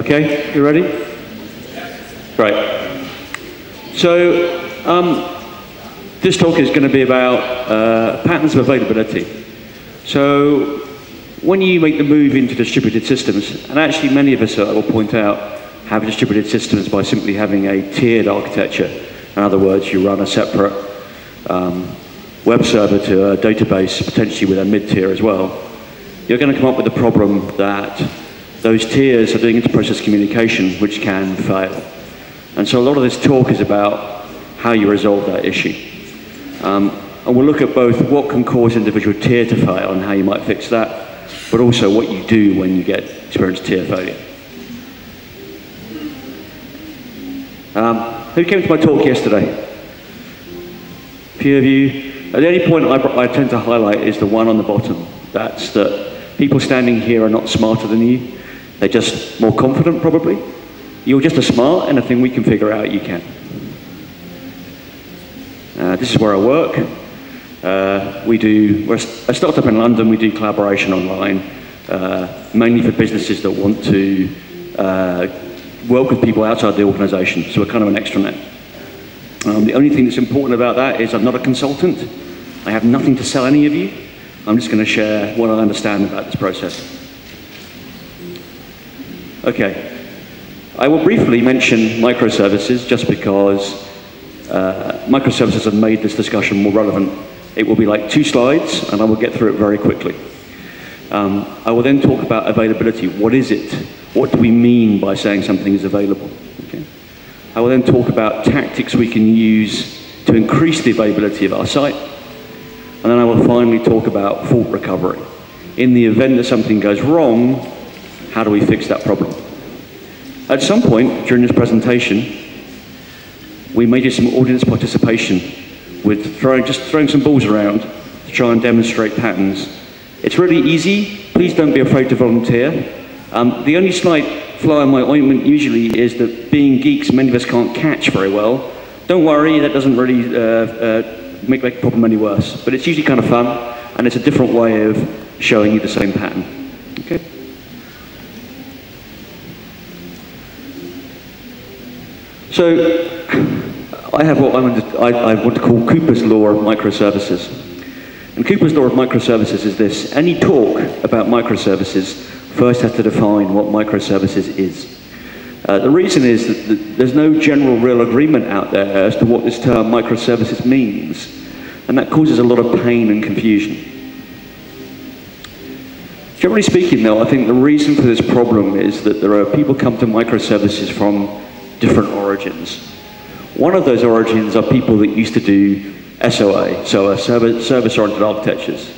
Okay, you ready? Great. So, um, this talk is going to be about uh, patterns of availability. So, when you make the move into distributed systems, and actually many of us, I will point out, have distributed systems by simply having a tiered architecture. In other words, you run a separate um, web server to a database, potentially with a mid-tier as well. You're going to come up with the problem that those tiers are doing inter-process communication, which can fail. And so a lot of this talk is about how you resolve that issue. Um, and we'll look at both what can cause individual tier to fail and how you might fix that, but also what you do when you get experience tier failure. Um, who came to my talk yesterday? A few of you. Uh, the only point I, I tend to highlight is the one on the bottom. That's that people standing here are not smarter than you. They're just more confident, probably. You're just as smart. Anything we can figure out, you can. Uh, this is where I work. Uh, we do, we're a startup in London, we do collaboration online, uh, mainly for businesses that want to uh, work with people outside the organization. So we're kind of an extranet. Um, the only thing that's important about that is I'm not a consultant. I have nothing to sell any of you. I'm just going to share what I understand about this process. Okay. I will briefly mention microservices just because uh, microservices have made this discussion more relevant it will be like two slides, and I will get through it very quickly. Um, I will then talk about availability. What is it? What do we mean by saying something is available? Okay. I will then talk about tactics we can use to increase the availability of our site. And then I will finally talk about fault recovery. In the event that something goes wrong, how do we fix that problem? At some point during this presentation, we may do some audience participation with throwing, just throwing some balls around to try and demonstrate patterns. It's really easy. Please don't be afraid to volunteer. Um, the only slight fly in my ointment usually is that being geeks, many of us can't catch very well. Don't worry, that doesn't really uh, uh, make the problem any worse. But it's usually kind of fun, and it's a different way of showing you the same pattern. Okay? So, I have what I, want to call Cooper's law of microservices. And Cooper's law of microservices is this. Any talk about microservices first has to define what microservices is. Uh, the reason is that there's no general real agreement out there as to what this term microservices means. And that causes a lot of pain and confusion. Generally speaking, though, I think the reason for this problem is that there are people come to microservices from different origins. One of those origins are people that used to do SOA, so service-oriented architectures.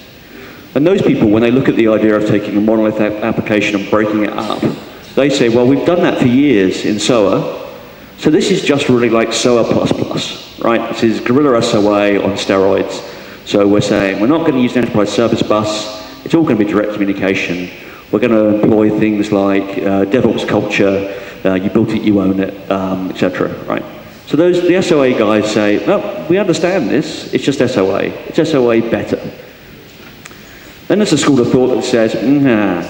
And those people, when they look at the idea of taking a monolith application and breaking it up, they say, well, we've done that for years in SOA, so this is just really like SOA++, right? This is Guerrilla SOA on steroids. So we're saying we're not going to use an enterprise service bus. It's all going to be direct communication. We're going to employ things like uh, DevOps culture, uh, you built it, you own it, um, etc. Right? So those, the SOA guys say, well, we understand this, it's just SOA. It's SOA better. Then there's a school of thought that says, nah,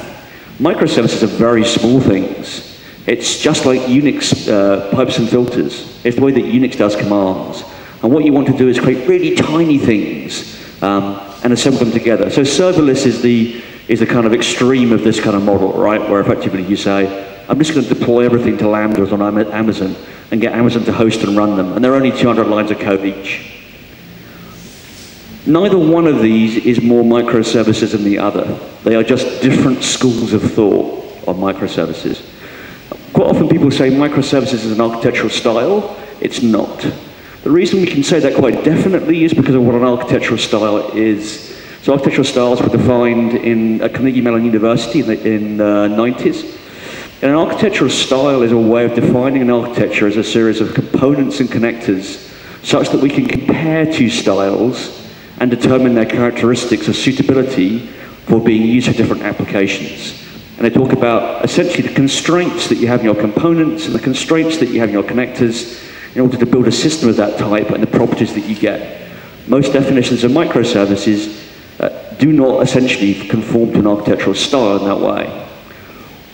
microservices are very small things. It's just like Unix uh, pipes and filters. It's the way that Unix does commands. And what you want to do is create really tiny things um, and assemble them together. So serverless is the, is the kind of extreme of this kind of model, right? Where effectively you say, I'm just going to deploy everything to Lambdas on Amazon and get Amazon to host and run them. And they're only 200 lines of code each. Neither one of these is more microservices than the other. They are just different schools of thought on microservices. Quite often people say microservices is an architectural style. It's not. The reason we can say that quite definitely is because of what an architectural style is. So architectural styles were defined in at Carnegie Mellon University in the in, uh, 90s. And an architectural style is a way of defining an architecture as a series of components and connectors such that we can compare two styles and determine their characteristics of suitability for being used for different applications. And they talk about essentially the constraints that you have in your components and the constraints that you have in your connectors in order to build a system of that type and the properties that you get. Most definitions of microservices uh, do not essentially conform to an architectural style in that way.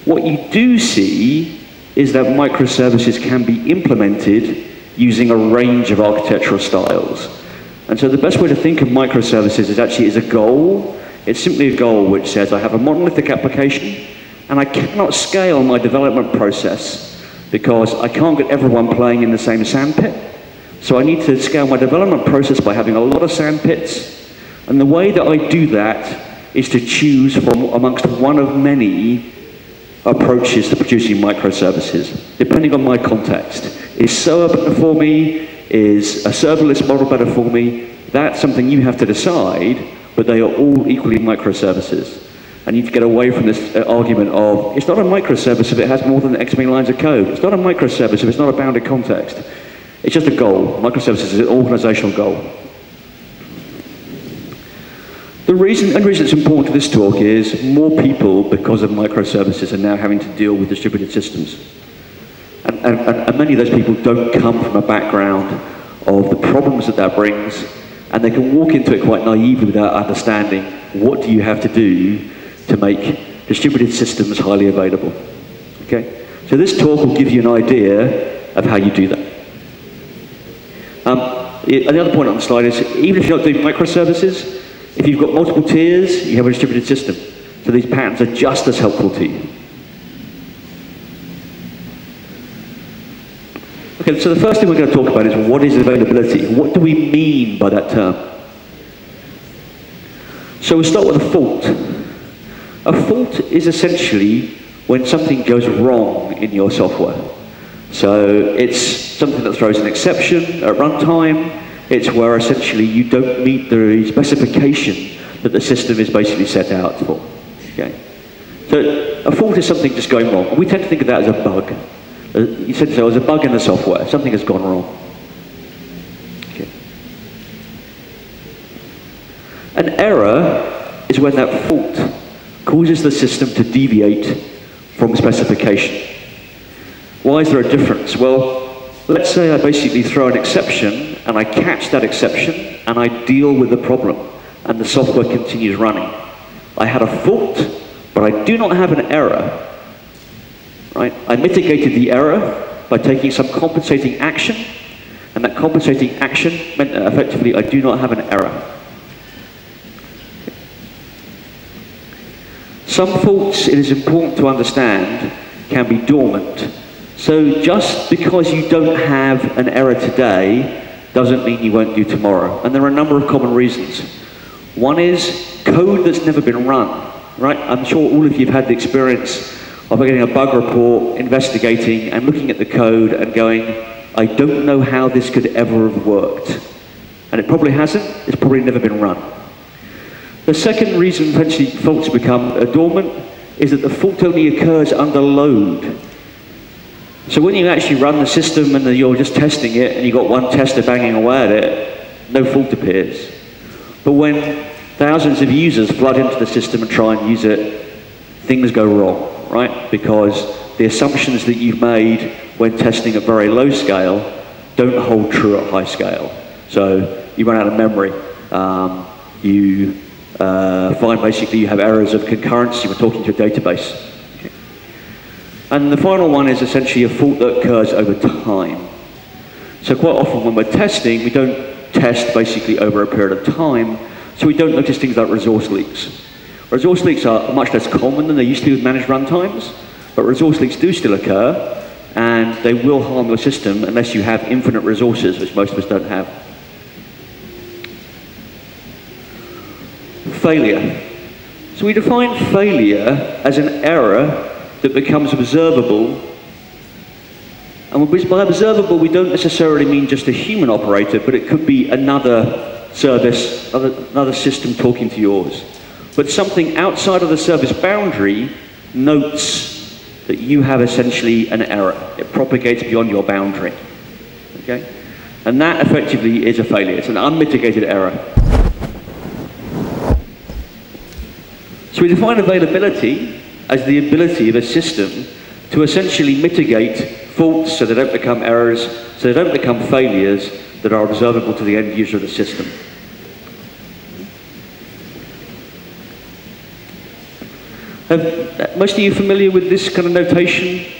What you do see is that microservices can be implemented using a range of architectural styles. And so the best way to think of microservices is actually as a goal. It's simply a goal which says I have a monolithic application and I cannot scale my development process because I can't get everyone playing in the same sandpit. So I need to scale my development process by having a lot of sandpits. And the way that I do that is to choose from amongst one of many approaches to producing microservices, depending on my context. Is SOA better for me? Is a serverless model better for me? That's something you have to decide, but they are all equally microservices. I need to get away from this uh, argument of, it's not a microservice if it has more than X many lines of code. It's not a microservice if it's not a bounded context. It's just a goal. Microservices is an organizational goal. The reason, and reason it's important to this talk is more people, because of microservices, are now having to deal with distributed systems. And, and, and many of those people don't come from a background of the problems that that brings, and they can walk into it quite naively without understanding what do you have to do to make distributed systems highly available. Okay? So this talk will give you an idea of how you do that. Um, another point on the slide is, even if you're not doing microservices, if you've got multiple tiers, you have a distributed system. So these patterns are just as helpful to you. Okay, so the first thing we're going to talk about is what is availability? What do we mean by that term? So we'll start with a fault. A fault is essentially when something goes wrong in your software. So it's something that throws an exception at runtime. It's where essentially you don't meet the specification that the system is basically set out for. Okay? So a fault is something just going wrong. We tend to think of that as a bug. Uh, you said so, as a bug in the software. Something has gone wrong. Okay. An error is when that fault causes the system to deviate from specification. Why is there a difference? Well, let's say I basically throw an exception and I catch that exception and I deal with the problem and the software continues running. I had a fault, but I do not have an error. Right? I mitigated the error by taking some compensating action, and that compensating action meant that effectively I do not have an error. Some faults, it is important to understand, can be dormant. So just because you don't have an error today doesn't mean you won't do tomorrow. And there are a number of common reasons. One is code that's never been run, right? I'm sure all of you have had the experience of getting a bug report, investigating, and looking at the code and going, I don't know how this could ever have worked. And it probably hasn't, it's probably never been run. The second reason eventually faults become dormant is that the fault only occurs under load. So when you actually run the system and you're just testing it and you've got one tester banging away at it, no fault appears. But when thousands of users flood into the system and try and use it, things go wrong right? Because the assumptions that you've made when testing at very low scale don't hold true at high scale. So you run out of memory. Um, you uh, find basically you have errors of concurrency when talking to a database. And the final one is essentially a fault that occurs over time. So quite often when we're testing, we don't test basically over a period of time, so we don't notice things like resource leaks. Resource leaks are much less common than they used to be with managed runtimes, but resource leaks do still occur, and they will harm your system unless you have infinite resources, which most of us don't have. Failure. So we define failure as an error that becomes observable. And by observable, we don't necessarily mean just a human operator, but it could be another service, another, system talking to yours but something outside of the service boundary notes that you have essentially an error. It propagates beyond your boundary. Okay? And that effectively is a failure. It's an unmitigated error. So we define availability as the ability of a system to essentially mitigate faults so they don't become errors, so they don't become failures that are observable to the end user of the system. Have, most of you familiar with this kind of notation?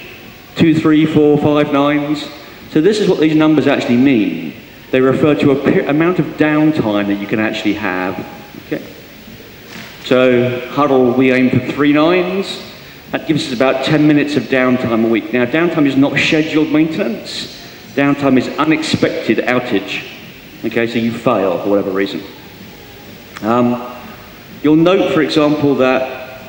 two, three, four, five nines. So this is what these numbers actually mean. They refer to a amount of downtime that you can actually have. Okay. So Huddle, we aim for three nines. That gives us about 10 minutes of downtime a week. Now, downtime is not scheduled maintenance. Downtime is unexpected outage. Okay, so you fail for whatever reason. Um, you'll note, for example, that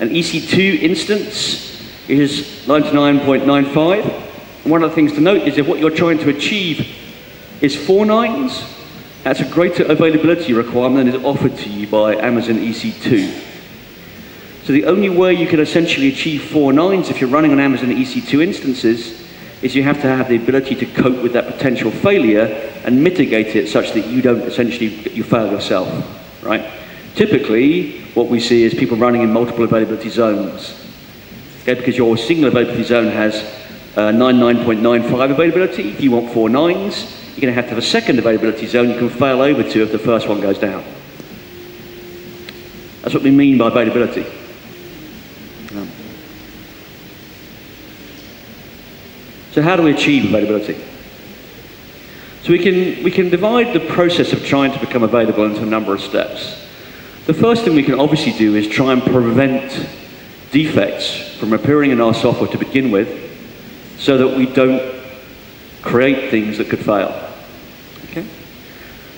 an EC2 instance is 99.95. One of the things to note is if what you're trying to achieve is four nines, that's a greater availability requirement than is offered to you by Amazon EC2. So the only way you can essentially achieve four nines if you're running on Amazon EC2 instances is you have to have the ability to cope with that potential failure and mitigate it such that you don't essentially you fail yourself, right? Typically, what we see is people running in multiple availability zones. Okay, because your single availability zone has uh, 99.95 availability. If you want four nines, you're going to have to have a second availability zone you can fail over to if the first one goes down. That's what we mean by availability. Um, so how do we achieve availability? So we can, we can divide the process of trying to become available into a number of steps. The first thing we can obviously do is try and prevent defects from appearing in our software to begin with so that we don't create things that could fail. Okay?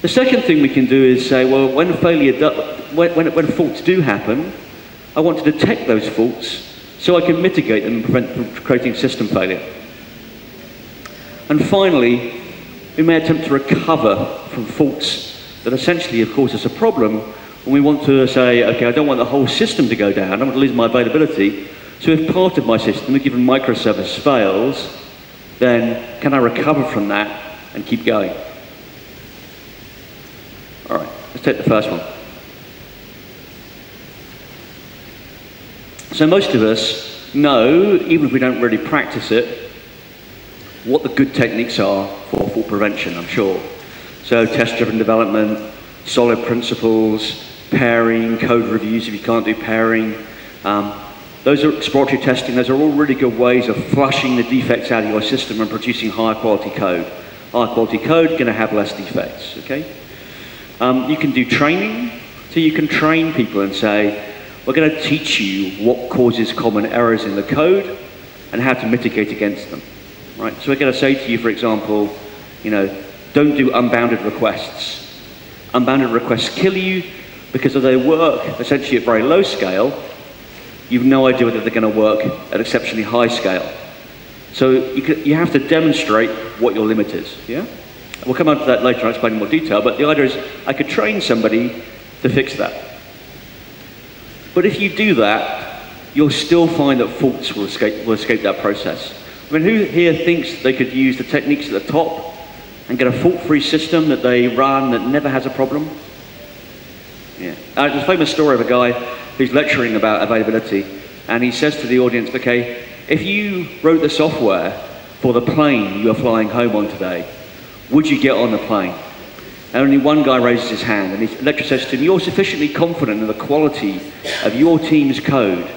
The second thing we can do is say, well, when failure, do, when, when, when faults do happen, I want to detect those faults so I can mitigate them and prevent from creating system failure. And finally, we may attempt to recover from faults that essentially have caused us a problem and we want to say, okay, I don't want the whole system to go down, I don't want to lose my availability. So if part of my system, a given microservice fails, then can I recover from that and keep going? All right, let's take the first one. So most of us know, even if we don't really practice it, what the good techniques are for fault prevention, I'm sure. So test-driven development, solid principles, pairing, code reviews if you can't do pairing. Um, those are exploratory testing. Those are all really good ways of flushing the defects out of your system and producing higher quality code. Higher quality code, going to have less defects, okay? Um, you can do training. So you can train people and say, we're going to teach you what causes common errors in the code and how to mitigate against them. Right? So we're going to say to you, for example, you know, don't do unbounded requests. Unbounded requests kill you because if they work essentially at very low scale, you've no idea whether they're going to work at exceptionally high scale. So you, can, you have to demonstrate what your limit is. Yeah? We'll come on to that later I'll explain in more detail, but the idea is I could train somebody to fix that. But if you do that, you'll still find that faults will escape, will escape that process. I mean, who here thinks they could use the techniques at the top and get a fault-free system that they run that never has a problem? Yeah. Uh, there's a famous story of a guy who's lecturing about availability, and he says to the audience, okay, if you wrote the software for the plane you're flying home on today, would you get on the plane? And only one guy raises his hand, and the lecturer says to him, you're sufficiently confident in the quality of your team's code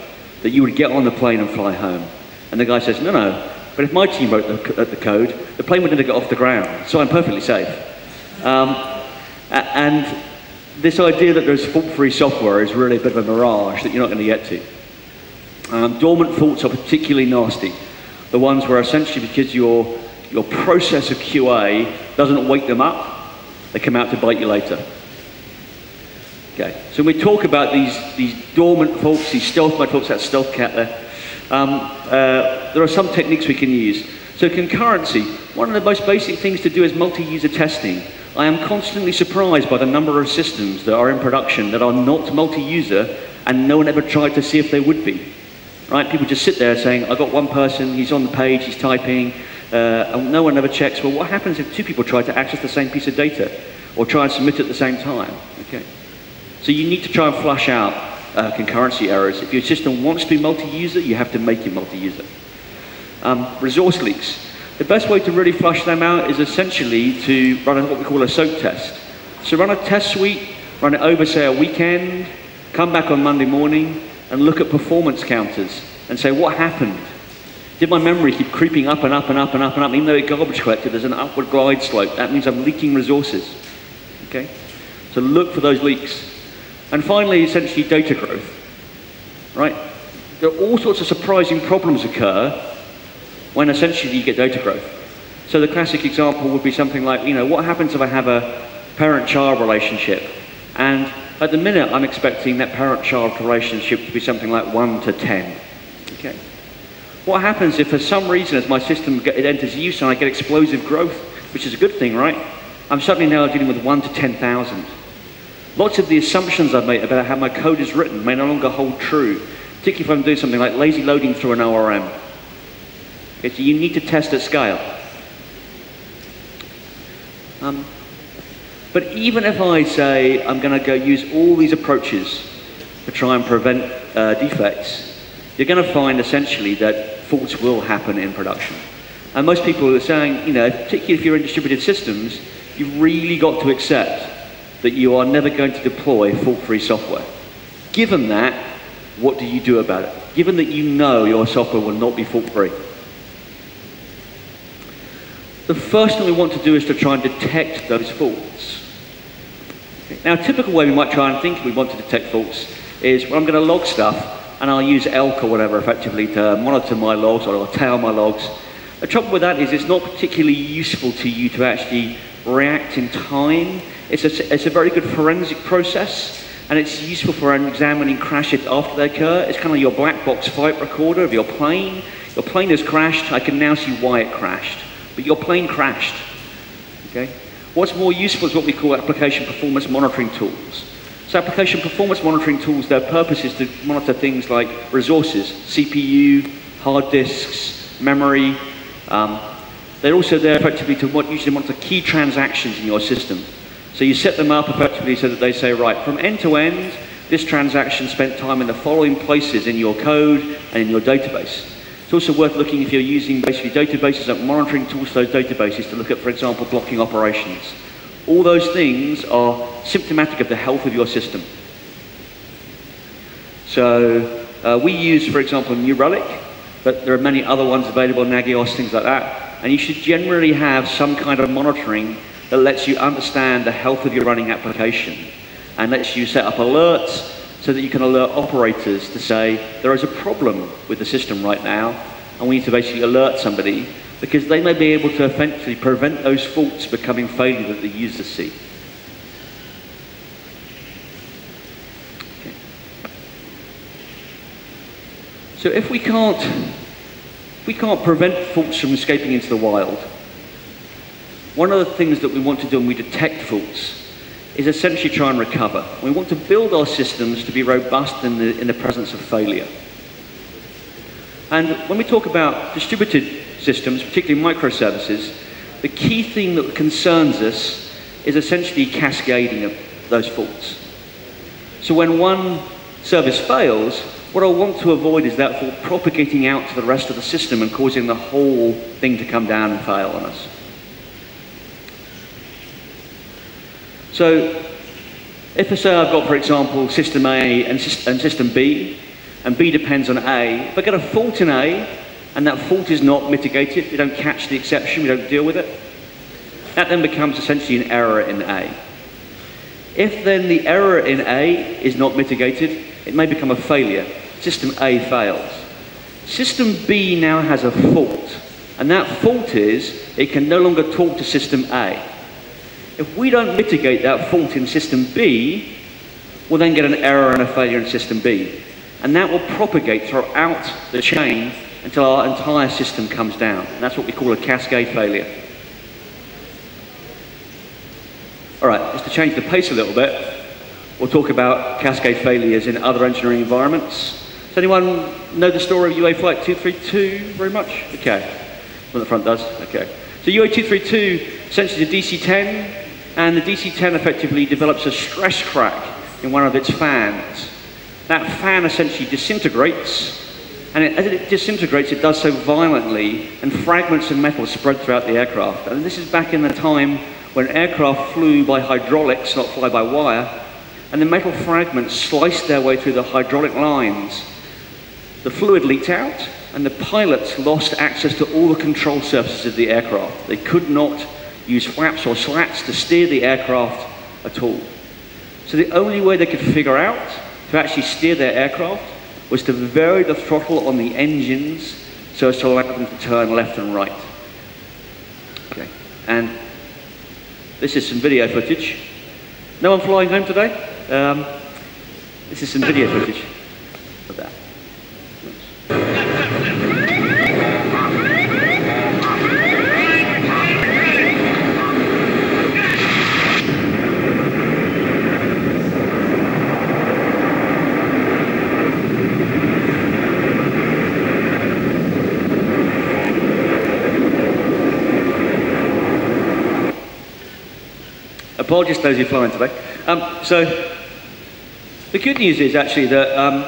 that you would get on the plane and fly home. And the guy says, no, no, but if my team wrote the, the code, the plane would never get off the ground, so I'm perfectly safe. Um, and this idea that there's fault-free software is really a bit of a mirage that you're not going to get to. Um, dormant faults are particularly nasty. The ones where essentially because your, your process of QA doesn't wake them up, they come out to bite you later. Okay, so when we talk about these, these dormant faults, these stealth mode faults, that stealth cat there, um, uh, there are some techniques we can use. So concurrency, one of the most basic things to do is multi-user testing. I am constantly surprised by the number of systems that are in production that are not multi-user and no one ever tried to see if they would be. Right? People just sit there saying, I've got one person, he's on the page, he's typing, uh, and no one ever checks, well, what happens if two people try to access the same piece of data or try and submit at the same time? Okay. So you need to try and flush out uh, concurrency errors. If your system wants to be multi-user, you have to make it multi-user. Um, resource leaks. The best way to really flush them out is essentially to run what we call a soak test. So run a test suite, run it over, say, a weekend, come back on Monday morning, and look at performance counters and say, what happened? Did my memory keep creeping up and up and up and up and up? Even though it garbage collected, there's an upward glide slope. That means I'm leaking resources. Okay? So look for those leaks. And finally, essentially, data growth. Right? There are all sorts of surprising problems occur when essentially you get data growth. So the classic example would be something like, you know, what happens if I have a parent-child relationship and at the minute, I'm expecting that parent-child relationship to be something like 1 to 10. Okay. What happens if for some reason as my system it enters use and I get explosive growth, which is a good thing, right? I'm suddenly now dealing with 1 to 10,000. Lots of the assumptions I've made about how my code is written may no longer hold true, particularly if I'm doing something like lazy loading through an ORM. So you need to test at scale. Um, but even if I say I'm going to go use all these approaches to try and prevent uh, defects, you're going to find essentially that faults will happen in production. And most people are saying, you know, particularly if you're in distributed systems, you've really got to accept that you are never going to deploy fault-free software. Given that, what do you do about it? Given that you know your software will not be fault-free. The first thing we want to do is to try and detect those faults. Now, a typical way we might try and think we want to detect faults is well, I'm going to log stuff and I'll use ELK or whatever effectively to monitor my logs or I'll tail my logs. The trouble with that is it's not particularly useful to you to actually react in time. It's a, it's a very good forensic process and it's useful for examining crashes after they occur. It's kind of your black box flight recorder of your plane. Your plane has crashed. I can now see why it crashed. But your plane crashed. Okay? What's more useful is what we call application performance monitoring tools. So application performance monitoring tools, their purpose is to monitor things like resources, CPU, hard disks, memory. Um, they're also there effectively to what usually monitor key transactions in your system. So you set them up effectively so that they say, right, from end to end, this transaction spent time in the following places in your code and in your database. It's also worth looking if you're using basically databases and monitoring tools those databases to look at, for example, blocking operations. All those things are symptomatic of the health of your system. So uh, we use, for example, New Relic, but there are many other ones available, Nagios, things like that. And you should generally have some kind of monitoring that lets you understand the health of your running application and lets you set up alerts so that you can alert operators to say, there is a problem with the system right now, and we need to basically alert somebody because they may be able to eventually prevent those faults becoming failure that the users see. Okay. So if we can't, if we can't prevent faults from escaping into the wild, one of the things that we want to do when we detect faults is essentially try and recover. We want to build our systems to be robust in the, in the presence of failure. And when we talk about distributed systems, particularly microservices, the key thing that concerns us is essentially cascading of those faults. So when one service fails, what I want to avoid is that fault propagating out to the rest of the system and causing the whole thing to come down and fail on us. So if I say I've got, for example, system A and, and system B, and B depends on A, if I get a fault in A, and that fault is not mitigated, we don't catch the exception, we don't deal with it, that then becomes essentially an error in A. If then the error in A is not mitigated, it may become a failure. System A fails. System B now has a fault, and that fault is it can no longer talk to system A. If we don't mitigate that fault in system B, we'll then get an error and a failure in system B. And that will propagate throughout the chain until our entire system comes down. And that's what we call a cascade failure. All right, just to change the pace a little bit, we'll talk about cascade failures in other engineering environments. Does anyone know the story of UA Flight 232 very much? Okay, well the front does, okay. So UA 232 essentially is a DC-10 and the DC-10 effectively develops a stress crack in one of its fans. That fan essentially disintegrates, and it, as it disintegrates, it does so violently, and fragments of metal spread throughout the aircraft. And this is back in the time when aircraft flew by hydraulics, not fly by wire, and the metal fragments sliced their way through the hydraulic lines. The fluid leaked out, and the pilots lost access to all the control surfaces of the aircraft. They could not use flaps or slats to steer the aircraft at all. So the only way they could figure out to actually steer their aircraft was to vary the throttle on the engines so as to allow them to turn left and right. Okay, and this is some video footage. No one flying home today? Um, this is some video footage of that. Apologies to those who flying today. Um, so, the good news is actually that um,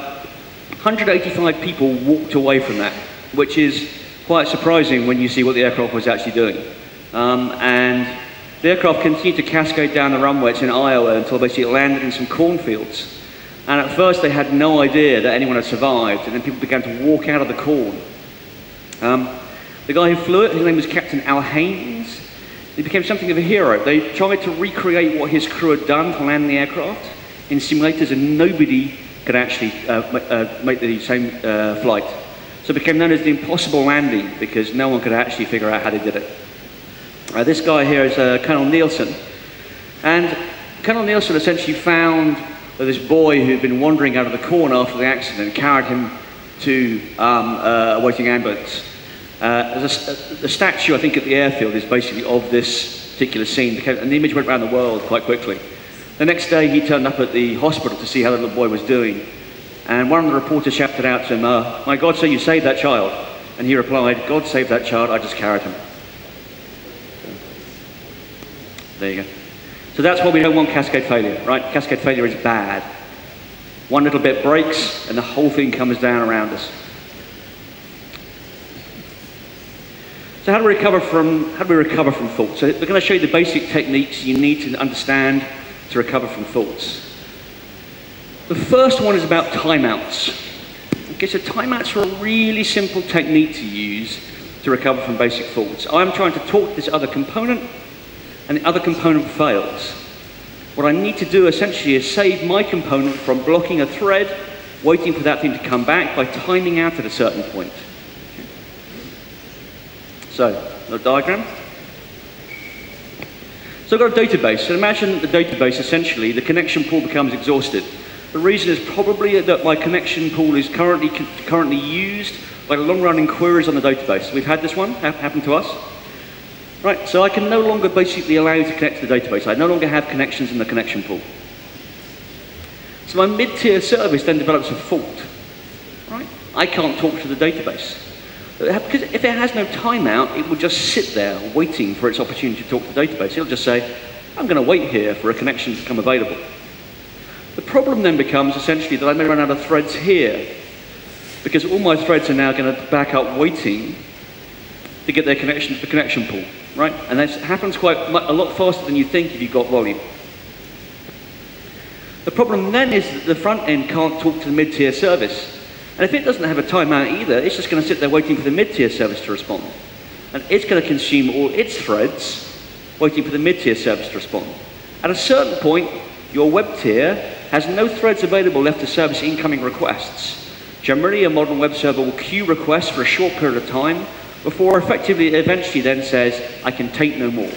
185 people walked away from that, which is quite surprising when you see what the aircraft was actually doing. Um, and the aircraft continued to cascade down the runways in Iowa until basically it landed in some cornfields. And at first they had no idea that anyone had survived, and then people began to walk out of the corn. Um, the guy who flew it, his name was Captain Al Haynes, he became something of a hero. They tried to recreate what his crew had done to land the aircraft in simulators, and nobody could actually uh, uh, make the same uh, flight. So it became known as the impossible landing because no one could actually figure out how they did it. Uh, this guy here is uh, Colonel Nielsen. And Colonel Nielsen essentially found this boy who'd been wandering out of the corn after the accident carried him to um, uh, a waiting ambulance. Uh, a, the statue, I think, at the airfield is basically of this particular scene, and the image went around the world quite quickly. The next day, he turned up at the hospital to see how the little boy was doing, and one of the reporters shouted out to him, uh, My God, sir, you saved that child. And he replied, God saved that child, I just carried him. There you go. So that's why we don't want cascade failure, right? Cascade failure is bad. One little bit breaks, and the whole thing comes down around us. So how do we recover from, how do we recover from faults? So we're going to show you the basic techniques you need to understand to recover from faults. The first one is about timeouts. Okay, so timeouts are a really simple technique to use to recover from basic faults. I'm trying to talk to this other component, and the other component fails. What I need to do essentially is save my component from blocking a thread, waiting for that thing to come back by timing out at a certain point. So, the diagram. So I've got a database. So imagine the database, essentially, the connection pool becomes exhausted. The reason is probably that my connection pool is currently, currently used by long-running queries on the database. We've had this one happen to us. Right, so I can no longer basically allow you to connect to the database. I no longer have connections in the connection pool. So my mid-tier service then develops a fault. Right? I can't talk to the database. Because if it has no timeout, it will just sit there waiting for its opportunity to talk to the database. It'll just say, I'm going to wait here for a connection to become available. The problem then becomes essentially that I may run out of threads here because all my threads are now going to back up waiting to get their connection to the connection pool, right? And that happens quite a lot faster than you think if you've got volume. The problem then is that the front end can't talk to the mid-tier service and if it doesn't have a timeout either, it's just going to sit there waiting for the mid-tier service to respond. And it's going to consume all its threads waiting for the mid-tier service to respond. At a certain point, your web tier has no threads available left to service incoming requests. Generally, a modern web server will queue requests for a short period of time before effectively eventually then says, I can take no more.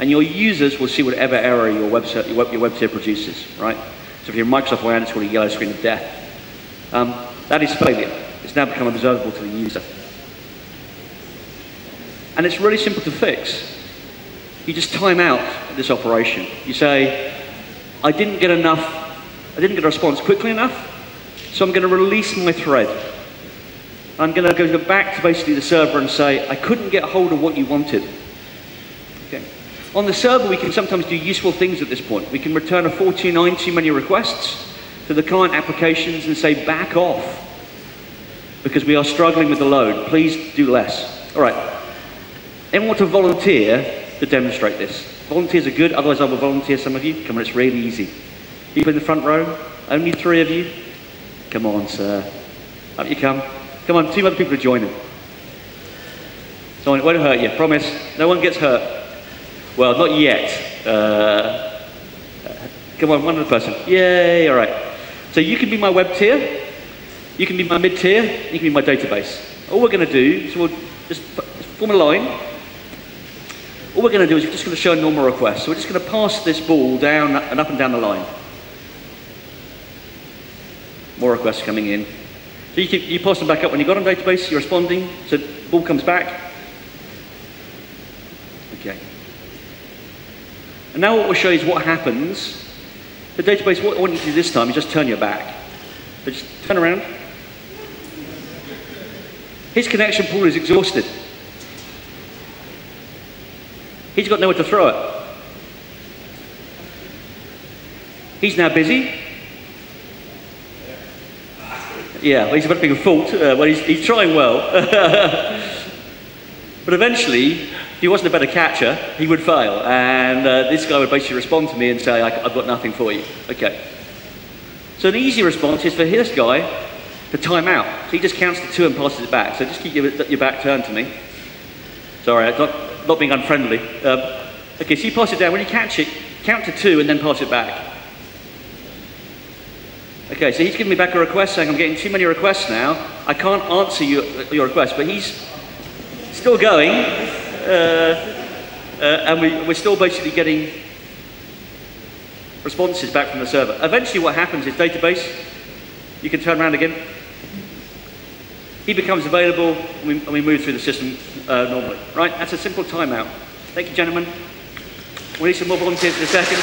And your users will see whatever error your web, your web, your web tier produces, right? So if you're Microsoft WAN, it's called a yellow screen of death. Um, that is failure. It's now become observable to the user. And it's really simple to fix. You just time out this operation. You say, I didn't get enough, I didn't get a response quickly enough, so I'm going to release my thread. I'm going to go back to basically the server and say, I couldn't get hold of what you wanted. Okay. On the server, we can sometimes do useful things at this point. We can return a 49 too many requests, to the client applications and say, back off, because we are struggling with the load. Please do less. All right. Anyone want to volunteer to demonstrate this? Volunteers are good, otherwise I will volunteer some of you. Come on, it's really easy. People in the front row, only three of you. Come on, sir. Up you come. Come on, two other people to join him. So it won't hurt you, promise. No one gets hurt. Well, not yet. Uh, come on, one other person. Yay, all right. So you can be my web tier, you can be my mid tier, you can be my database. All we're going to do is we'll just form a line. All we're going to do is we're just going to show a normal request. So we're just going to pass this ball down and up and down the line. More requests coming in. So you, keep, you pass them back up when you got on database, you're responding, so ball comes back. Okay. And now what we'll show you is what happens. The database, what I want you to do this time is just turn your back. So just turn around. His connection pool is exhausted. He's got nowhere to throw it. He's now busy. Yeah, well, he's about to be a fault. Uh, well, he's, he's trying well. but eventually, he wasn't a better catcher, he would fail. And uh, this guy would basically respond to me and say, I've got nothing for you. Okay. So the easy response is for this guy to time out. So he just counts to two and passes it back. So just keep your, your back turned to me. Sorry, not, not being unfriendly. Um, okay, so you pass it down. When you catch it, count to two and then pass it back. Okay, so he's giving me back a request saying I'm getting too many requests now. I can't answer your, your request, but he's still going. Uh, uh, and we, we're still basically getting responses back from the server. Eventually what happens is database, you can turn around again. He becomes available and we, and we move through the system uh, normally. Right, that's a simple timeout. Thank you, gentlemen. We need some more volunteers in a second.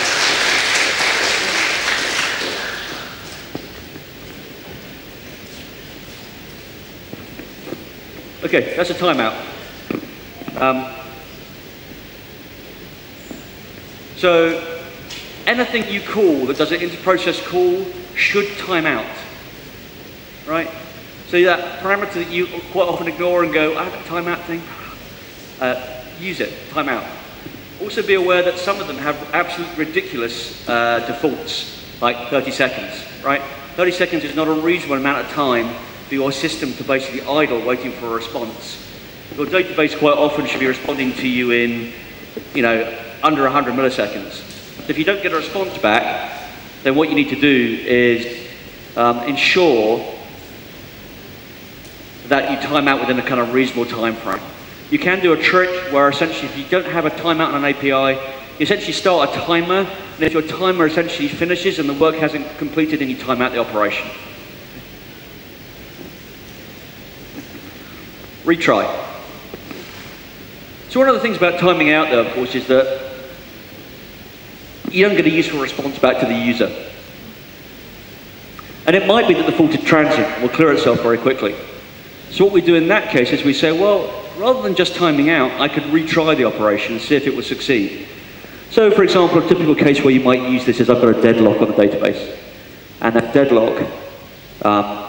Okay, that's a timeout. Um, so anything you call that does an inter-process call should time out, right? So that parameter that you quite often ignore and go, I have a timeout thing, uh, use it, timeout. Also be aware that some of them have absolute ridiculous uh, defaults, like 30 seconds, right? 30 seconds is not a reasonable amount of time for your system to basically idle waiting for a response. Your database quite often should be responding to you in, you know, under 100 milliseconds. If you don't get a response back, then what you need to do is um, ensure that you time out within a kind of reasonable time frame. You can do a trick where essentially if you don't have a timeout on an API, you essentially start a timer, and if your timer essentially finishes and the work hasn't completed, then you time out the operation. retry. So one of the things about timing out though, of course, is that you don't get a useful response back to the user. And it might be that the fault is transient, will clear itself very quickly. So what we do in that case is we say, well, rather than just timing out, I could retry the operation and see if it would succeed. So for example, a typical case where you might use this is I've got a deadlock on the database. And that deadlock um,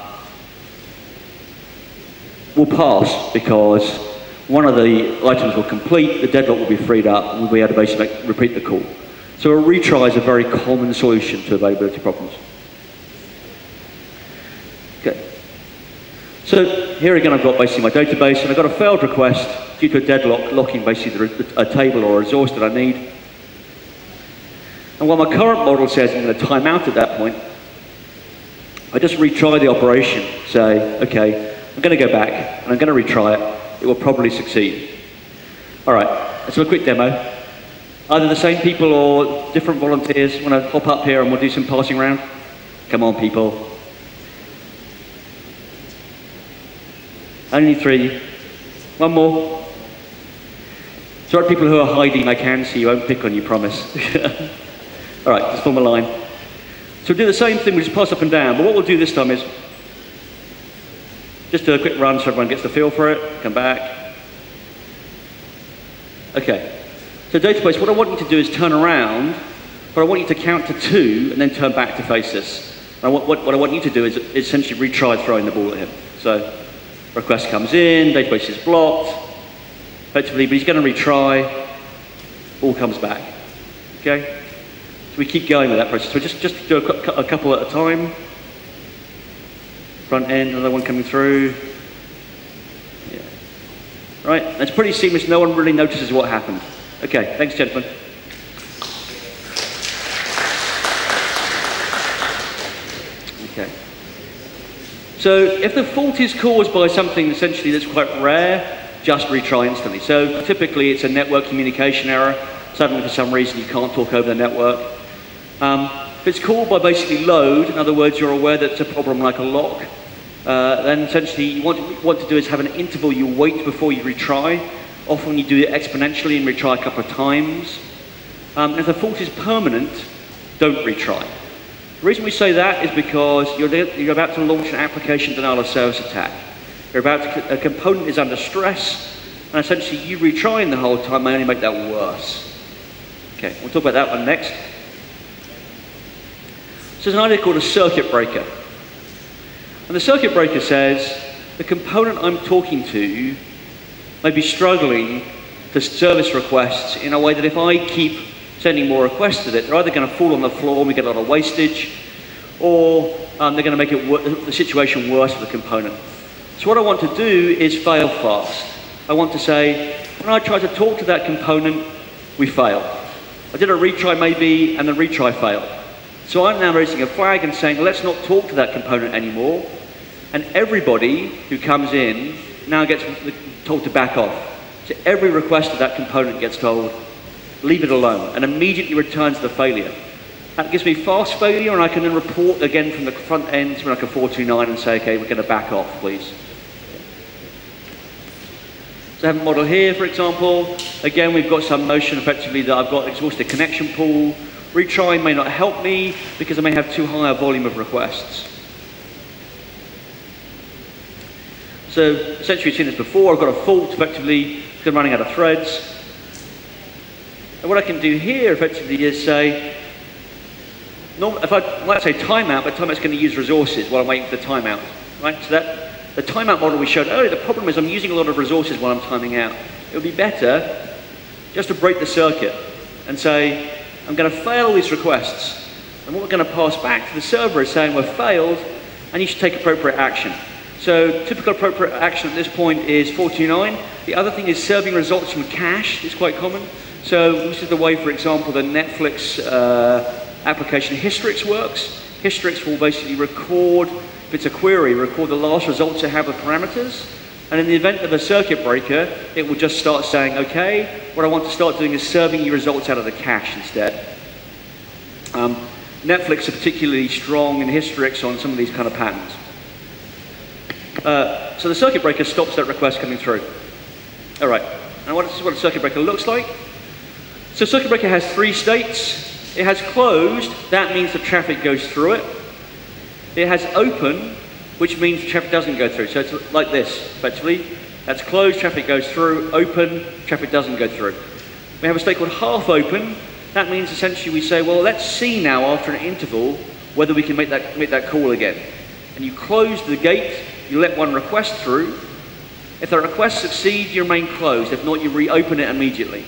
will pass because one of the items will complete, the deadlock will be freed up, and we'll be able to basically make, repeat the call. So a retry is a very common solution to availability problems. Okay. So here again I've got basically my database, and I've got a failed request due to a deadlock locking basically a table or a resource that I need. And while my current model says I'm going to time out at that point, I just retry the operation, say, okay, I'm going to go back and I'm going to retry it. It will probably succeed. All right, let's do a quick demo. Either the same people or different volunteers want to hop up here and we'll do some passing around? Come on, people. Only three. One more. Sorry, people who are hiding, I can see you, won't pick on you, promise. All right, just form a line. So we'll do the same thing, we just pass up and down, but what we'll do this time is just do a quick run so everyone gets the feel for it. Come back. Okay. So database, what I want you to do is turn around, but I want you to count to two and then turn back to face this. And what, what, what I want you to do is essentially retry throwing the ball at him. So request comes in, database is blocked, effectively, but he's going to retry, ball comes back. Okay? So we keep going with that process. So just, just do a, a couple at a time front end, another one coming through. Yeah. Right? that's pretty seamless. No one really notices what happened. Okay, thanks, gentlemen. Okay. So if the fault is caused by something essentially that's quite rare, just retry instantly. So typically it's a network communication error. Suddenly for some reason you can't talk over the network. Um, if it's called by basically load, in other words, you're aware that it's a problem like a lock, uh, then essentially what you want, to, want to do is have an interval you wait before you retry. Often you do it exponentially and retry a couple of times. Um, if the fault is permanent, don't retry. The reason we say that is because you're, you're about to launch an application denial of service attack. You're about to, a component is under stress, and essentially you retrying the whole time may only make that worse. Okay, we'll talk about that one next. So there's an idea called a circuit breaker. And the circuit breaker says the component I'm talking to may be struggling to service requests in a way that if I keep sending more requests to it, they're either going to fall on the floor and we get a lot of wastage, or um, they're going to make it the situation worse for the component. So what I want to do is fail fast. I want to say, when I try to talk to that component, we fail. I did a retry maybe, and the retry failed. So I'm now raising a flag and saying, let's not talk to that component anymore. And everybody who comes in now gets told to back off. So every request of that component gets told, leave it alone, and immediately returns the failure. That gives me fast failure, and I can then report again from the front end to like a 429 and say, okay, we're going to back off, please. So I have a model here, for example. Again, we've got some notion effectively that I've got exhausted connection pool. Retrying may not help me because I may have too high a volume of requests. So essentially, we've seen this before. I've got a fault effectively I'm running out of threads. And what I can do here effectively is say, if I might say timeout, but timeout's going to use resources while I'm waiting for the timeout. Right? So that the timeout model we showed earlier, the problem is I'm using a lot of resources while I'm timing out. It would be better just to break the circuit and say, I'm going to fail all these requests. And what we're going to pass back to the server is saying we've failed and you should take appropriate action. So typical appropriate action at this point is 49. The other thing is serving results from cache is quite common. So this is the way, for example, the Netflix uh, application Hystrix works. Hystrix will basically record if it's a query, record the last results it have of parameters. And in the event of a circuit breaker, it will just start saying, okay, what I want to start doing is serving you results out of the cache instead. Um, Netflix are particularly strong in Hystrix on some of these kind of patterns. Uh, so the circuit breaker stops that request coming through. All right, and what, this is what a circuit breaker looks like. So circuit breaker has three states. It has closed, that means the traffic goes through it. It has open, which means traffic doesn't go through. So it's like this, effectively. That's closed, traffic goes through. Open, traffic doesn't go through. We have a state called half open. That means essentially we say, well, let's see now after an interval whether we can make that, make that call again. And you close the gate, you let one request through. If the request succeeds, you remain closed. If not, you reopen it immediately.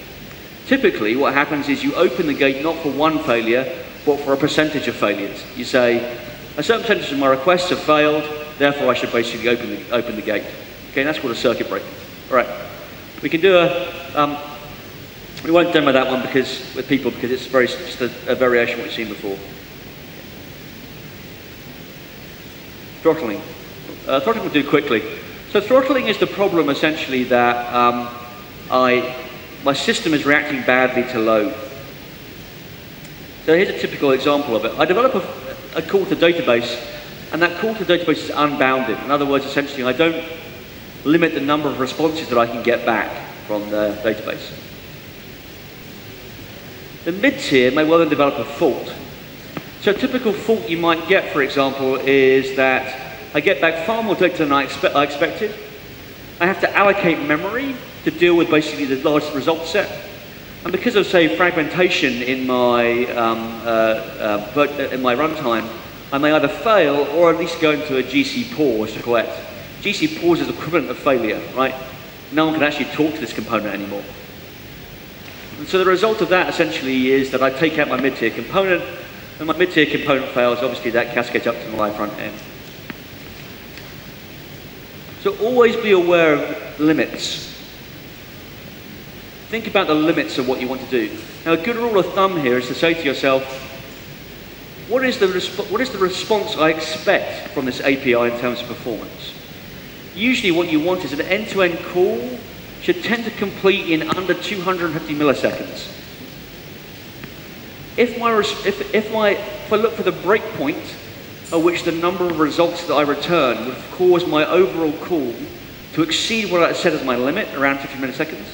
Typically, what happens is you open the gate not for one failure, but for a percentage of failures. You say, a certain percentage of my requests have failed, therefore I should basically open the, open the gate. Okay, that's called a circuit breaker. All right, we can do a, um, we won't demo that one because with people because it's very just a, a variation what we've seen before. Throttling. Uh, throttling we'll do quickly. So throttling is the problem essentially that um, I, my system is reacting badly to load. So here's a typical example of it. I develop a, a call to database, and that call to database is unbounded. In other words, essentially, I don't limit the number of responses that I can get back from the database. The mid-tier may well then develop a fault. So a typical fault you might get, for example, is that I get back far more data than I, expe I expected. I have to allocate memory to deal with basically the large result set. And because of, say, fragmentation in my, um, uh, uh, in my runtime, I may either fail or at least go into a GC pause to collect. GC pause is equivalent of failure, right? No one can actually talk to this component anymore. And so the result of that essentially is that I take out my mid-tier component, and my mid-tier component fails, obviously that cascades up to my front end. So always be aware of limits. think about the limits of what you want to do. Now, a good rule of thumb here is to say to yourself, what is the, what is the response I expect from this API in terms of performance? Usually what you want is an end-to-end call should tend to complete in under 250 milliseconds. If, my, if, if, my, if I look for the breakpoint at which the number of results that I return would cause my overall call to exceed what I set as my limit, around 50 milliseconds,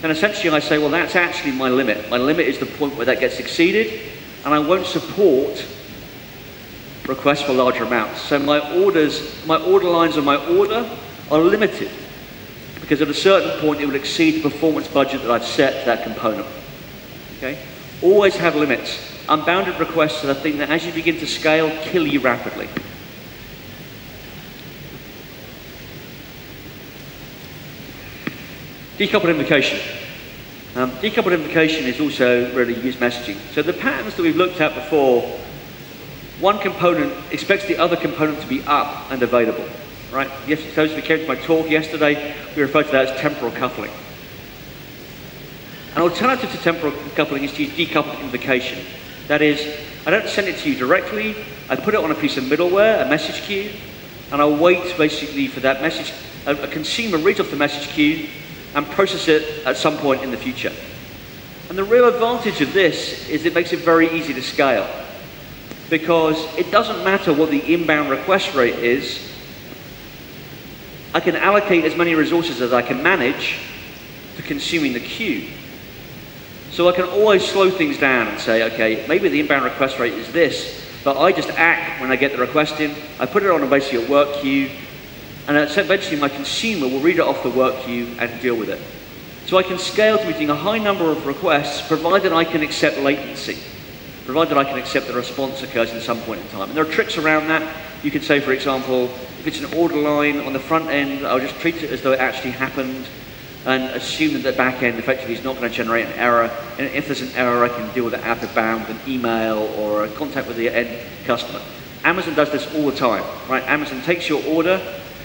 then essentially I say, well, that's actually my limit. My limit is the point where that gets exceeded, and I won't support requests for larger amounts. So my orders, my order lines on my order are limited because at a certain point it will exceed the performance budget that I've set to that component. Okay? Always have limits. Unbounded requests are the thing that as you begin to scale, kill you rapidly. Decoupled invocation. Um, decoupled invocation is also really use messaging. So the patterns that we've looked at before, one component expects the other component to be up and available. Right? Yes, those who came to my talk yesterday, we referred to that as temporal coupling. An alternative to temporal coupling is to use decoupled invocation. That is, I don't send it to you directly, I put it on a piece of middleware, a message queue, and I wait basically for that message. A, a consumer reads off the message queue and process it at some point in the future. And the real advantage of this is it makes it very easy to scale because it doesn't matter what the inbound request rate is, I can allocate as many resources as I can manage to consuming the queue. So I can always slow things down and say, okay, maybe the inbound request rate is this, but I just act when I get the request in. I put it on a basically a work queue, and eventually my consumer will read it off the work queue and deal with it. So I can scale to meeting a high number of requests, provided I can accept latency, provided I can accept the response occurs in some point in time. And there are tricks around that. You could say, for example, if it's an order line on the front end, I'll just treat it as though it actually happened and assume that the back end effectively is not going to generate an error. And if there's an error, I can deal with it out of bound with an email or a contact with the end customer. Amazon does this all the time, right? Amazon takes your order,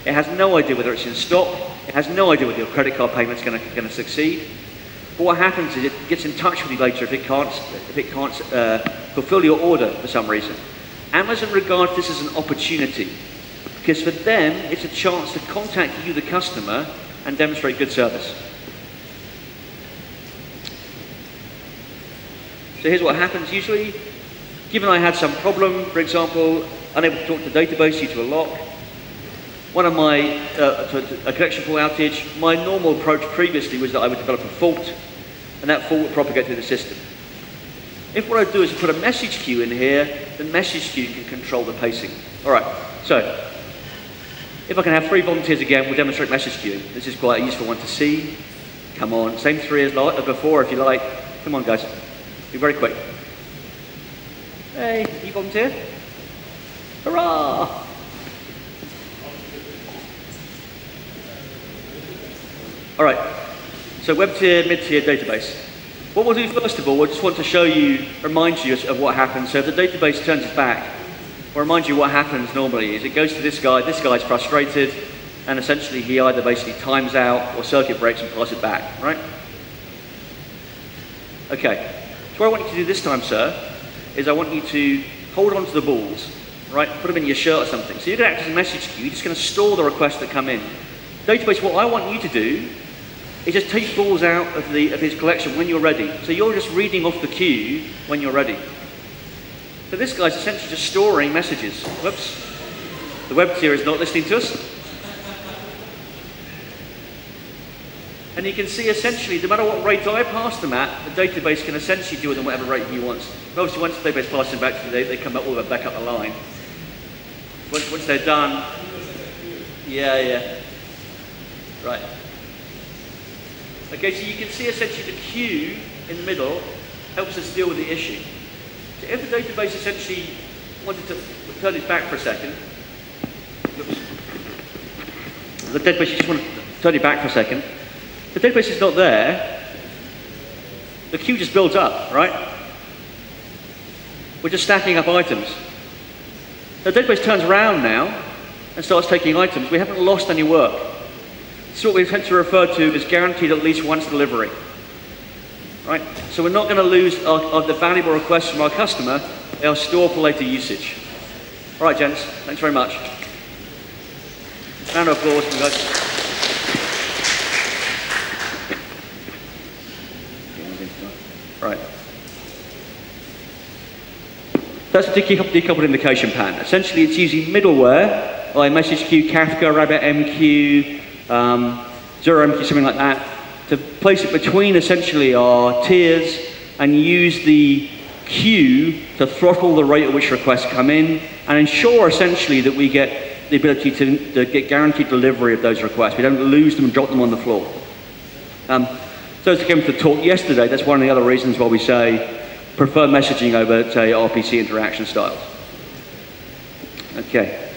it has no idea whether it's in stock, it has no idea whether your credit card payment is going to, going to succeed. But what happens is it gets in touch with you later if it can't, if it can't uh, fulfill your order for some reason. Amazon regards this as an opportunity because for them, it's a chance to contact you, the customer, and demonstrate good service. So here's what happens usually. Given I had some problem, for example, unable to talk to the database due to a lock, one of my, uh, a connection fault outage, my normal approach previously was that I would develop a fault, and that fault would propagate through the system. If what I do is put a message queue in here, the message queue can control the pacing. All right, so if I can have three volunteers again, we'll demonstrate message queuing. This is quite a useful one to see. Come on, same three as uh, before if you like. Come on guys, be very quick. Hey, you volunteer? Hurrah! All right, so web tier, mid tier database. What we'll do first of all, I just want to show you, remind you of what happens. So if the database turns its back, I'll remind you what happens normally is it goes to this guy, this guy's frustrated, and essentially he either basically times out or circuit breaks and passes it back, right? Okay, so what I want you to do this time, sir, is I want you to hold on to the balls, right? Put them in your shirt or something. So you're to act as a message queue. You're just going to store the requests that come in. Database, what I want you to do is just take balls out of, the, of his collection when you're ready. So you're just reading off the queue when you're ready. So this guy's essentially just storing messages. Whoops. The web tier is not listening to us. And you can see essentially, no matter what rate I pass them at, the database can essentially do with them whatever rate he wants. But obviously, once the database passes them back to they, they come all the way back up the line. Once, once they're done, yeah, yeah. Right. Okay, so you can see essentially the queue in the middle helps us deal with the issue. If the database essentially wanted to turn it back for a second, the database just wanted to turn it back for a second, the database is not there, the queue just builds up, right? We're just stacking up items. The database turns around now and starts taking items. We haven't lost any work. This is what we tend to refer to as guaranteed at least once delivery. Right? So we're not going to lose our, our, the valuable requests from our customer. They are stored for later usage. All right, gents. Thanks very much. Round of applause guys. Right. That's a decoupled invocation pattern. Essentially, it's using middleware like message queue, Kafka, RabbitMQ, um, ZeroMQ, something like that, to place it between essentially our tiers and use the queue to throttle the rate at which requests come in and ensure essentially that we get the ability to, to get guaranteed delivery of those requests. We don't lose them and drop them on the floor. Um, so as I came to the talk yesterday, that's one of the other reasons why we say prefer messaging over, say, RPC interaction styles. Okay.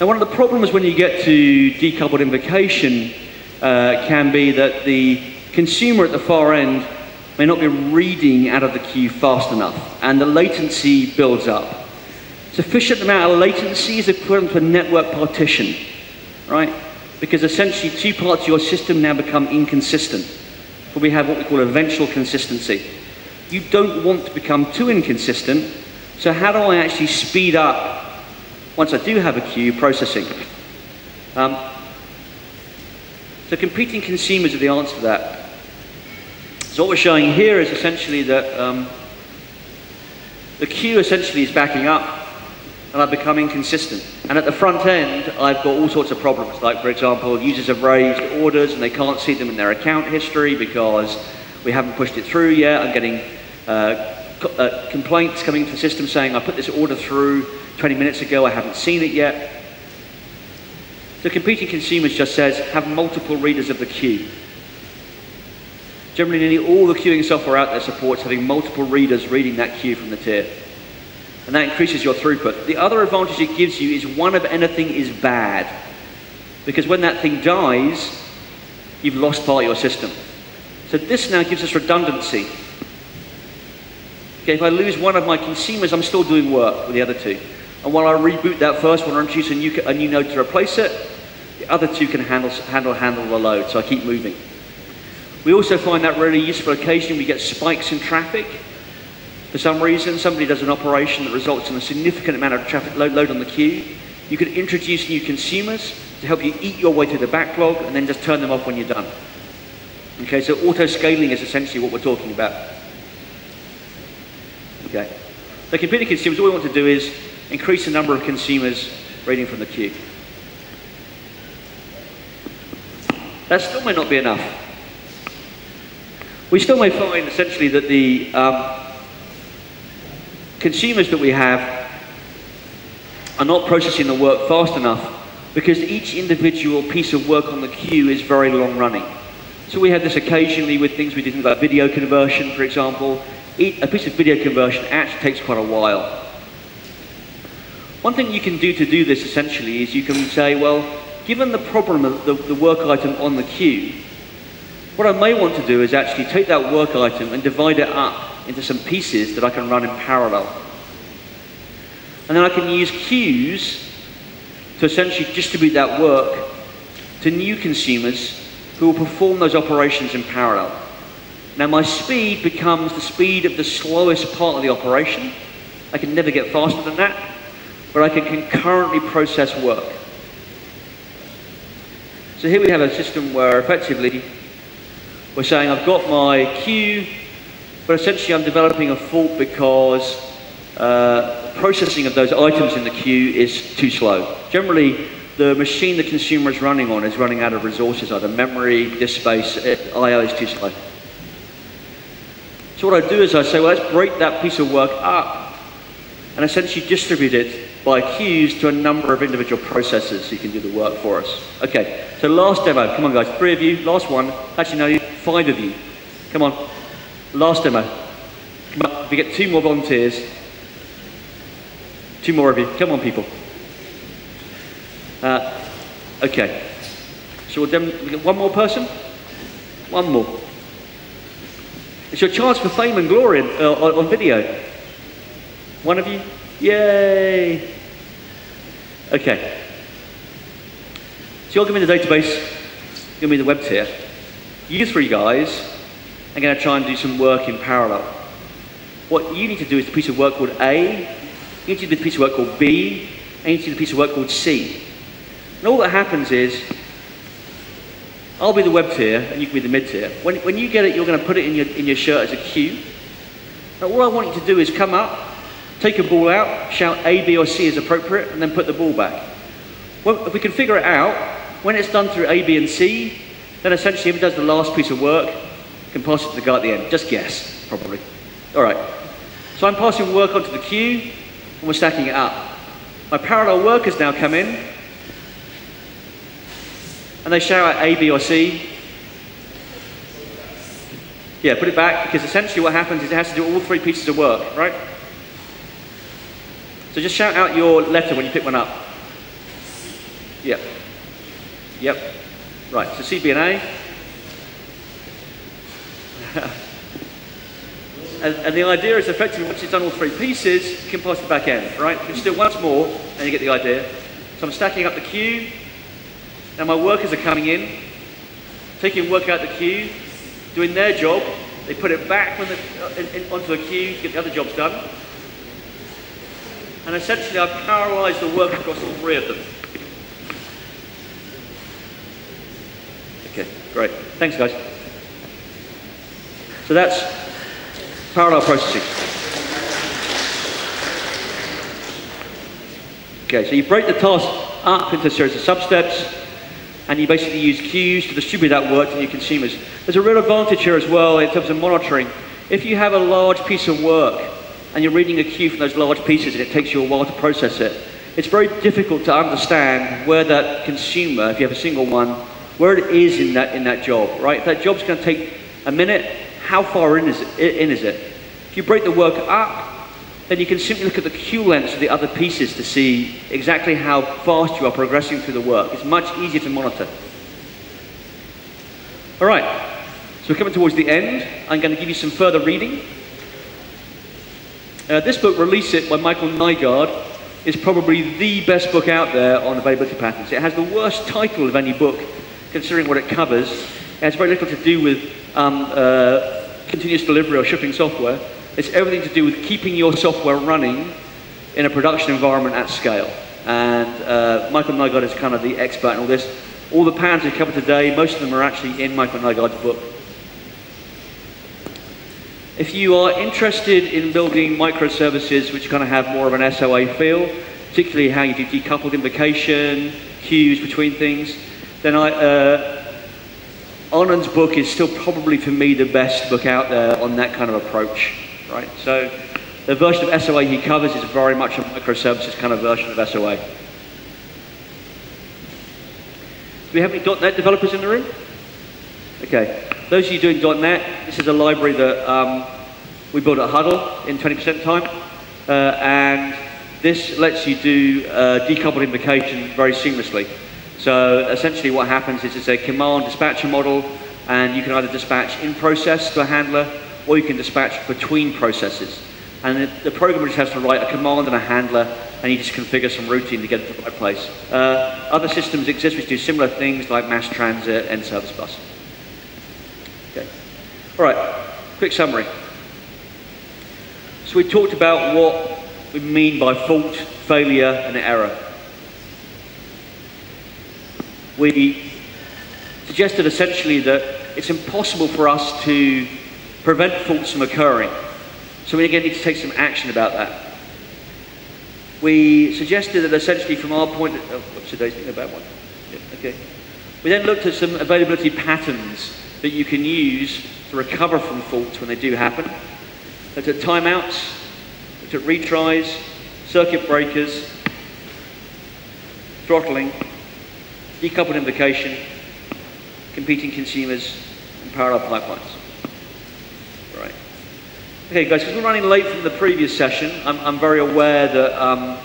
Now, one of the problems when you get to decoupled invocation uh, can be that the consumer at the far end may not be reading out of the queue fast enough, and the latency builds up. Sufficient amount of latency is equivalent to a network partition, right? because essentially two parts of your system now become inconsistent. So we have what we call eventual consistency. You don't want to become too inconsistent, so how do I actually speed up, once I do have a queue, processing? Um, so competing consumers are the answer to that. So what we're showing here is essentially that um, the queue essentially is backing up and I've become inconsistent. And at the front end, I've got all sorts of problems. Like, for example, users have raised orders and they can't see them in their account history because we haven't pushed it through yet. I'm getting uh, uh, complaints coming to the system saying, I put this order through 20 minutes ago, I haven't seen it yet. So competing consumers just says, have multiple readers of the queue. Generally, nearly all the queuing software out there supports having multiple readers reading that queue from the tier and that increases your throughput. The other advantage it gives you is one of anything is bad, because when that thing dies, you've lost part of your system. So this now gives us redundancy. Okay, if I lose one of my consumers, I'm still doing work with the other two. And while I reboot that first one or introduce a new, a new node to replace it, the other two can handle, handle, handle the load, so I keep moving. We also find that really useful occasionally we get spikes in traffic for some reason, somebody does an operation that results in a significant amount of traffic load, load on the queue. You could introduce new consumers to help you eat your way through the backlog and then just turn them off when you're done. Okay, so auto-scaling is essentially what we're talking about. Okay. The competing consumers, all we want to do is increase the number of consumers reading from the queue. That still may not be enough. We still may find essentially that the um, consumers that we have are not processing the work fast enough because each individual piece of work on the queue is very long running. So we have this occasionally with things we did about video conversion, for example. A piece of video conversion actually takes quite a while. One thing you can do to do this essentially is you can say, well, given the problem of the, the work item on the queue, what I may want to do is actually take that work item and divide it up into some pieces that I can run in parallel. And then I can use queues to essentially distribute that work to new consumers who will perform those operations in parallel. Now my speed becomes the speed of the slowest part of the operation. I can never get faster than that, but I can concurrently process work. So here we have a system where effectively we're saying I've got my queue but essentially I'm developing a fault because uh, processing of those items in the queue is too slow. Generally, the machine the consumer is running on is running out of resources, either memory, disk space, I.O. is too slow. So what I do is I say, well, let's break that piece of work up and essentially distribute it by queues to a number of individual processors who can do the work for us. Okay, so last demo. Come on, guys. Three of you. Last one. Actually, no, five of you. Come on. Last demo. Come on, we get two more volunteers. Two more of you. Come on, people. Uh, okay. So we'll get one more person? One more. It's your chance for fame and glory uh, on video. One of you? Yay! Okay. So you'll give me the database, give me the web tier. You three guys and going to try and do some work in parallel. What you need to do is a piece of work called A, you need to do a piece of work called B, and you need to do a piece of work called C. And all that happens is, I'll be the web tier, and you can be the mid tier. When, when you get it, you're going to put it in your, in your shirt as a queue. Now, all I want you to do is come up, take a ball out, shout A, B, or C as appropriate, and then put the ball back. Well, if we can figure it out, when it's done through A, B, and C, then essentially it does the last piece of work, can pass it to the guy at the end. Just guess, probably. All right. So I'm passing work onto the queue, and we're stacking it up. My parallel workers now come in, and they shout out A, B, or C. Yeah, put it back, because essentially what happens is it has to do all three pieces of work, right? So just shout out your letter when you pick one up. Yep. Yep. Right, so C, B, and A. and, the idea is effectively once you've done all three pieces, you can pass it back end, right? You can just do it once more, and you get the idea. So I'm stacking up the queue. Now my workers are coming in, taking work out the queue, doing their job. They put it back the, uh, in, in, onto the queue to get the other jobs done. And essentially I've parallelized the work across all three of them. Okay, great. Thanks, guys. So that's parallel processing. Okay, so you break the task up into a series of substeps, and you basically use queues to distribute that work to your consumers. There's a real advantage here as well in terms of monitoring. If you have a large piece of work and you're reading a queue from those large pieces and it takes you a while to process it, it's very difficult to understand where that consumer, if you have a single one, where it is in that, in that job, right? If that job's going to take a minute, how far in is, it, in is it? If you break the work up, then you can simply look at the queue lengths of the other pieces to see exactly how fast you are progressing through the work. It's much easier to monitor. All right, so we're coming towards the end. I'm going to give you some further reading. Uh, this book, Release It by Michael Nygard, is probably the best book out there on availability patterns. It has the worst title of any book considering what it covers. It has very little to do with um, uh, continuous delivery or shipping software. It's everything to do with keeping your software running in a production environment at scale. And uh, Michael Nygard is kind of the expert in all this. All the patterns we covered today, most of them are actually in Michael Nygard's book. If you are interested in building microservices which kind of have more of an SOA feel, particularly how you do decoupled invocation, queues between things, then I, uh, Arnon's book is still probably for me the best book out there on that kind of approach, right? So the version of SOA he covers is very much a microservices kind of version of SOA. Do we have any got .NET developers in the room? Okay. Those of you doing .NET, this is a library that um, we built at Huddle in 20% time. Uh, and this lets you do uh, decoupled invocation very seamlessly. So essentially what happens is it's a command dispatcher model and you can either dispatch in process to a handler or you can dispatch between processes. And the programmer just has to write a command and a handler and you just configure some routine to get it to the right place. Uh, other systems exist which do similar things like MassTransit and service bus. All right, quick summary. So we talked about what we mean by fault, failure and error we suggested essentially that it's impossible for us to prevent faults from occurring. So we again need to take some action about that. We suggested that essentially from our point of, oh, what's today's thing about one? Yeah, okay. We then looked at some availability patterns that you can use to recover from faults when they do happen. Looked at timeouts, looked at retries, circuit breakers, throttling, decoupled invocation, competing consumers, and parallel pipelines. Right. Okay, guys, because we're running late from the previous session, I'm, I'm very aware that um,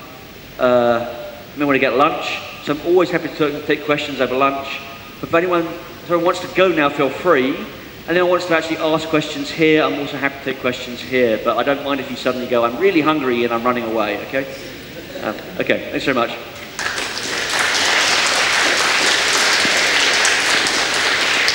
uh, I may want to get lunch, so I'm always happy to take questions over lunch. If anyone, if anyone wants to go now, feel free. And anyone wants to actually ask questions here, I'm also happy to take questions here, but I don't mind if you suddenly go, I'm really hungry and I'm running away, okay? Um, okay, thanks very much.